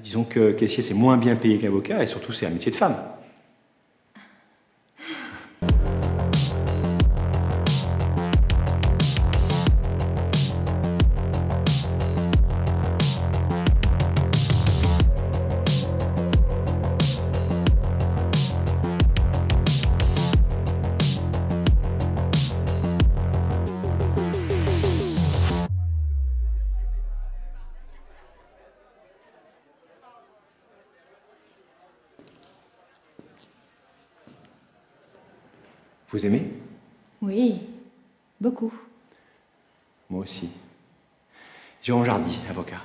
disons que caissier, c'est moins bien payé qu'avocat, et surtout, c'est un métier de femme. Vous aimez? Oui, beaucoup. Moi aussi. Jérôme Jardy, avocat.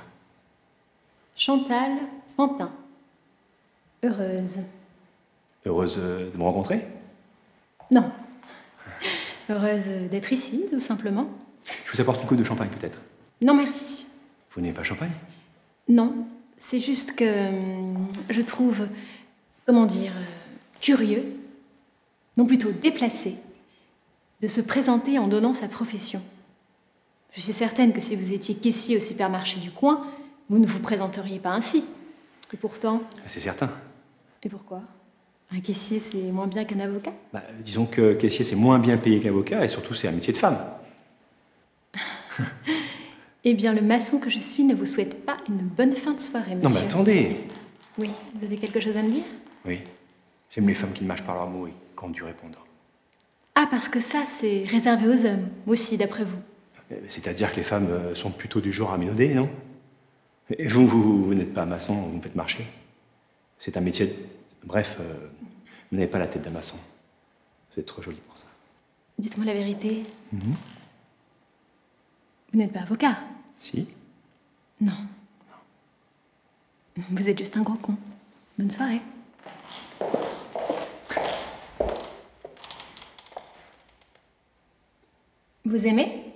Chantal Fantin. Heureuse. Heureuse de me rencontrer? Non. Heureuse d'être ici, tout simplement. Je vous apporte une coupe de champagne, peut-être? Non, merci. Vous n'aimez pas champagne? Non, c'est juste que hum, je trouve, comment dire, euh, curieux, non plutôt déplacé, de se présenter en donnant sa profession. Je suis certaine que si vous étiez caissier au supermarché du coin, vous ne vous présenteriez pas ainsi. Et pourtant, C'est certain. et pourquoi? Un caissier, c'est moins bien qu'un avocat? Bah, disons que caissier, c'est moins bien payé qu'avocat, et surtout, c'est un métier de femme. Eh bien, le maçon que je suis ne vous souhaite pas une bonne fin de soirée, monsieur. Non, mais attendez Oui, vous avez quelque chose à me dire? Oui, j'aime les femmes qui ne mâchent pas leurs mots dû répondre. Ah, parce que ça, c'est réservé aux hommes, aussi, d'après vous. C'est-à-dire que les femmes euh, sont plutôt du genre à minauder, non? Et vous, vous, vous n'êtes pas maçon, vous me faites marcher. C'est un métier... de- Bref, euh, vous n'avez pas la tête d'un maçon. Vous êtes trop jolie pour ça. Dites-moi la vérité. Vous n'êtes pas avocat? Si Non. Vous êtes juste un gros con. Bonne soirée. Vous aimez?